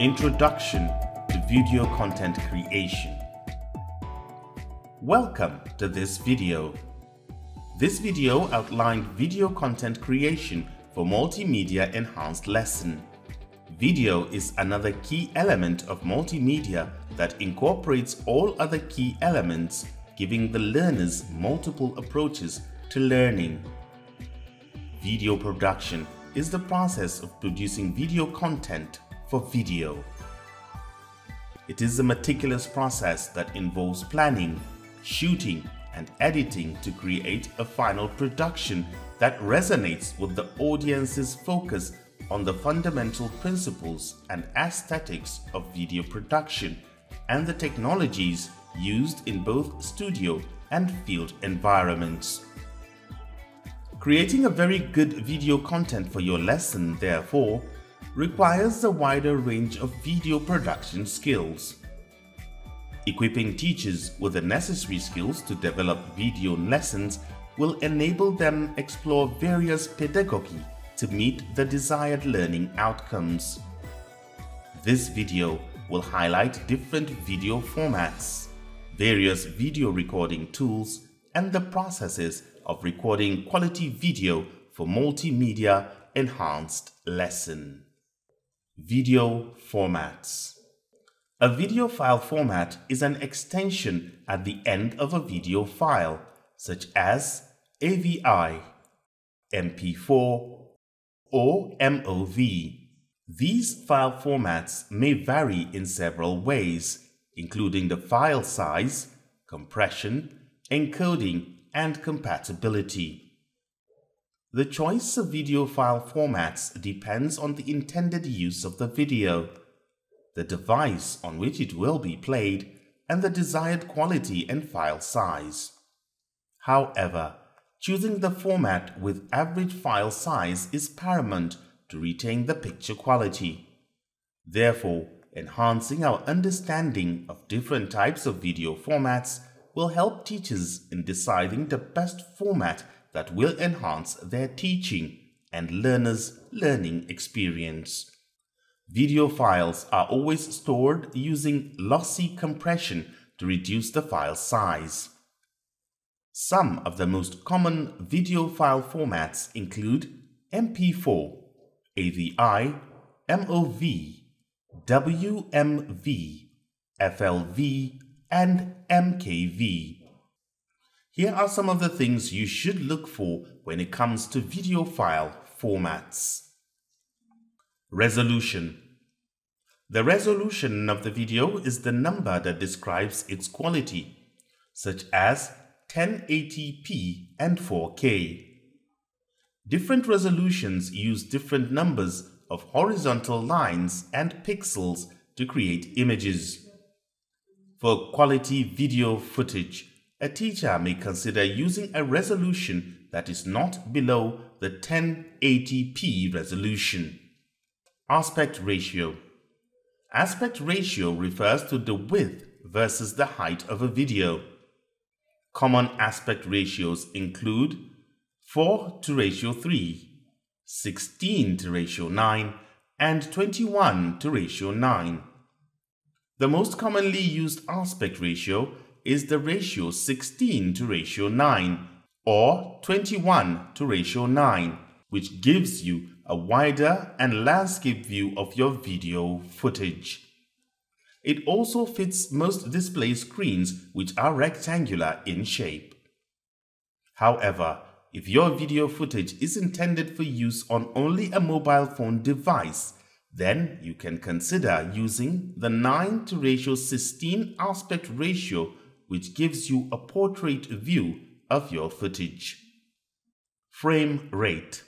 Introduction to Video Content Creation. Welcome to this video. This video outlined video content creation for multimedia enhanced lesson. Video is another key element of multimedia that incorporates all other key elements, giving the learners multiple approaches to learning. Video production is the process of producing video content for video. It is a meticulous process that involves planning, shooting, and editing to create a final production that resonates with the audience's focus on the fundamental principles and aesthetics of video production and the technologies used in both studio and field environments. Creating a very good video content for your lesson, therefore, requires a wider range of video production skills. Equipping teachers with the necessary skills to develop video lessons will enable them explore various pedagogy to meet the desired learning outcomes. This video will highlight different video formats, various video recording tools, and the processes of recording quality video for multimedia enhanced lesson. Video formats. A video file format is an extension at the end of a video file, such as AVI, MP4, or MOV. These file formats may vary in several ways, including the file size, compression, encoding, and compatibility. The choice of video file formats depends on the intended use of the video, the device on which it will be played, and the desired quality and file size. However, choosing the format with average file size is paramount to retain the picture quality. Therefore, enhancing our understanding of different types of video formats will help teachers in deciding the best format that will enhance their teaching and learners' learning experience. Video files are always stored using lossy compression to reduce the file size. Some of the most common video file formats include MP4, AVI, MOV, WMV, FLV, and MKV. Here are some of the things you should look for when it comes to video file formats. Resolution The resolution of the video is the number that describes its quality, such as 1080p and 4K. Different resolutions use different numbers of horizontal lines and pixels to create images. For quality video footage, a teacher may consider using a resolution that is not below the 1080p resolution. Aspect ratio. Aspect ratio refers to the width versus the height of a video. Common aspect ratios include 4 to ratio 3, 16 to ratio 9, and 21 to ratio 9. The most commonly used aspect ratio is the ratio 16 to ratio 9 or 21 to ratio 9, which gives you a wider and landscape view of your video footage. It also fits most display screens which are rectangular in shape. However, if your video footage is intended for use on only a mobile phone device, then you can consider using the 9 to ratio 16 aspect ratio which gives you a portrait view of your footage. Frame rate.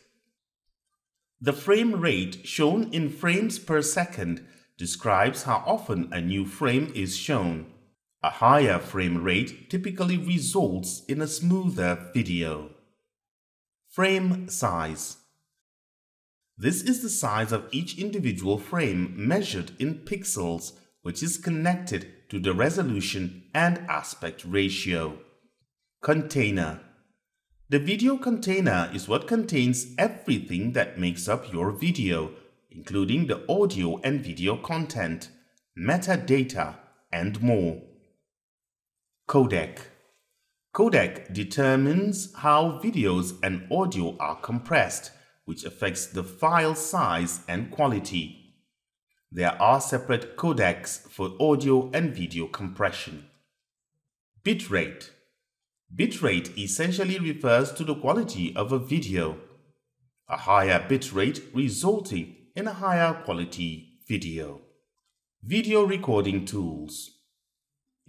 The frame rate shown in frames per second describes how often a new frame is shown. A higher frame rate typically results in a smoother video. Frame size. This is the size of each individual frame measured in pixels, which is connected to the resolution and aspect ratio. Container The video container is what contains everything that makes up your video, including the audio and video content, metadata, and more. Codec Codec determines how videos and audio are compressed, which affects the file size and quality. There are separate codecs for audio and video compression. Bitrate Bitrate essentially refers to the quality of a video. A higher bitrate resulting in a higher quality video. Video recording tools.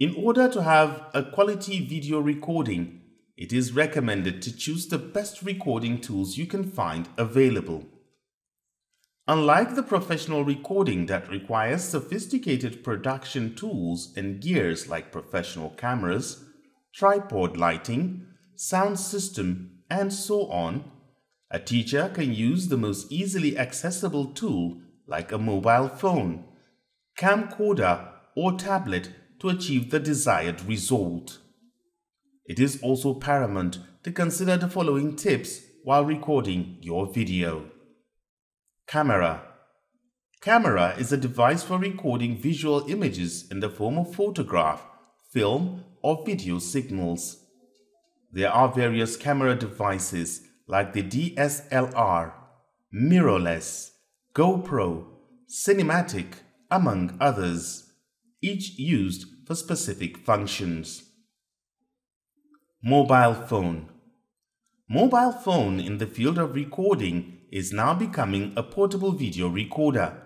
In order to have a quality video recording, it is recommended to choose the best recording tools you can find available. Unlike the professional recording that requires sophisticated production tools and gears like professional cameras, tripod lighting, sound system, and so on, a teacher can use the most easily accessible tool like a mobile phone, camcorder, or tablet to achieve the desired result. It is also paramount to consider the following tips while recording your video. Camera Camera is a device for recording visual images in the form of photograph, film, or video signals. There are various camera devices like the DSLR, mirrorless, GoPro, cinematic, among others, each used for specific functions. Mobile phone Mobile phone in the field of recording is now becoming a portable video recorder.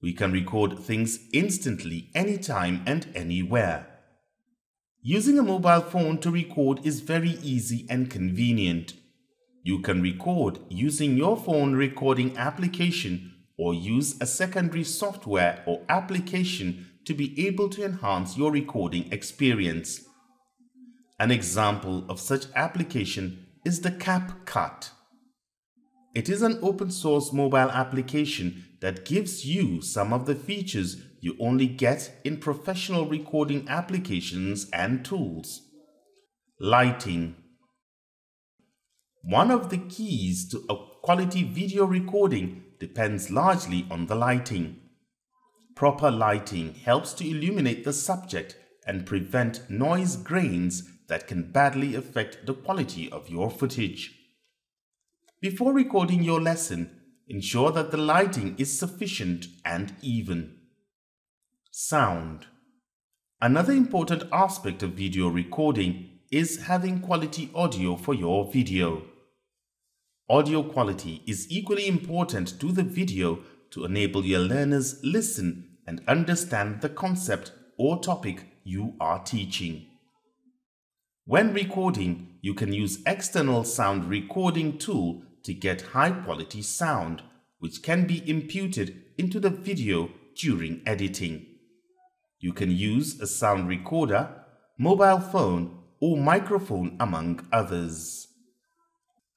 We can record things instantly anytime and anywhere. Using a mobile phone to record is very easy and convenient. You can record using your phone recording application or use a secondary software or application to be able to enhance your recording experience. An example of such application is the CapCut. It is an open source mobile application that gives you some of the features you only get in professional recording applications and tools. Lighting One of the keys to a quality video recording depends largely on the lighting. Proper lighting helps to illuminate the subject and prevent noise grains that can badly affect the quality of your footage. Before recording your lesson, ensure that the lighting is sufficient and even. Sound Another important aspect of video recording is having quality audio for your video. Audio quality is equally important to the video to enable your learners listen and understand the concept or topic you are teaching. When recording, you can use external sound recording tool to get high quality sound, which can be imputed into the video during editing. You can use a sound recorder, mobile phone, or microphone among others.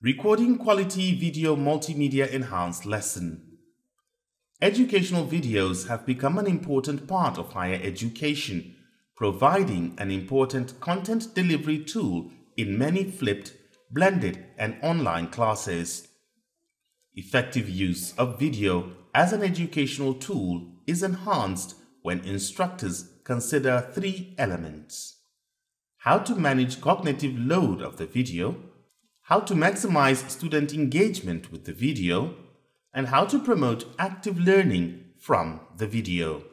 Recording quality video multimedia enhanced lesson. Educational videos have become an important part of higher education, providing an important content delivery tool in many flipped, blended, and online classes. Effective use of video as an educational tool is enhanced when instructors consider three elements. How to manage cognitive load of the video, how to maximize student engagement with the video, and how to promote active learning from the video.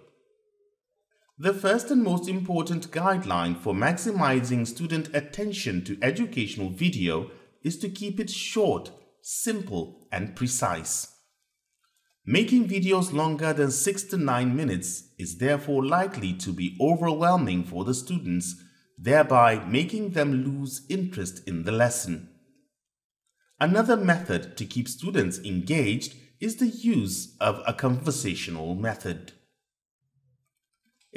The first and most important guideline for maximizing student attention to educational video is to keep it short, simple, and precise. Making videos longer than 6 to 9 minutes is therefore likely to be overwhelming for the students, thereby making them lose interest in the lesson. Another method to keep students engaged is the use of a conversational method.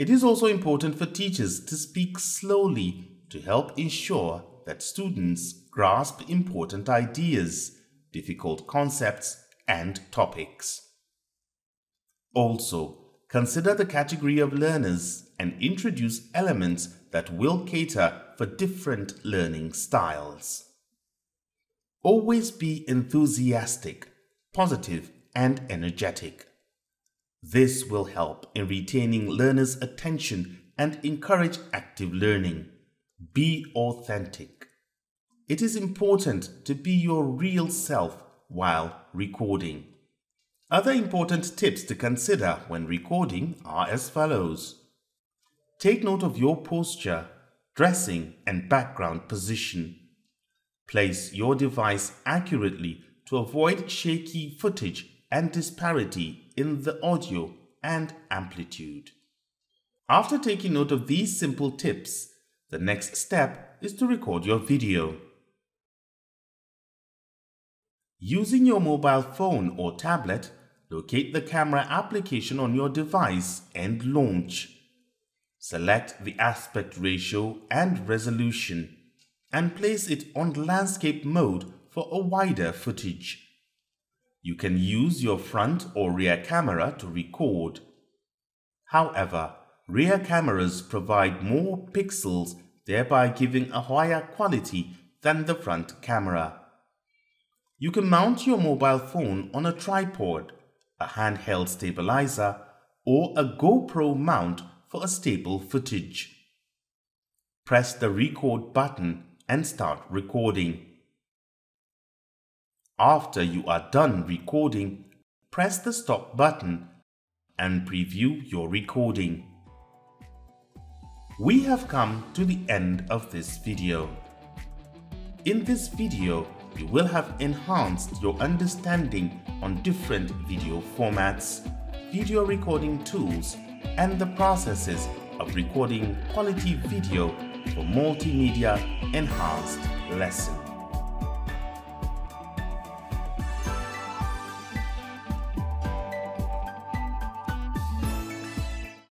It is also important for teachers to speak slowly to help ensure that students grasp important ideas, difficult concepts, and topics. Also, consider the category of learners and introduce elements that will cater for different learning styles. Always be enthusiastic, positive, and energetic. This will help in retaining learners' attention and encourage active learning. Be authentic. It is important to be your real self while recording. Other important tips to consider when recording are as follows. Take note of your posture, dressing and background position. Place your device accurately to avoid shaky footage and disparity in the audio and amplitude. After taking note of these simple tips, the next step is to record your video. Using your mobile phone or tablet, locate the camera application on your device and launch. Select the aspect ratio and resolution and place it on landscape mode for a wider footage. You can use your front or rear camera to record. However, rear cameras provide more pixels thereby giving a higher quality than the front camera. You can mount your mobile phone on a tripod, a handheld stabilizer, or a GoPro mount for a stable footage. Press the record button and start recording. After you are done recording, press the stop button and preview your recording. We have come to the end of this video. In this video, you will have enhanced your understanding on different video formats, video recording tools, and the processes of recording quality video for multimedia enhanced lessons.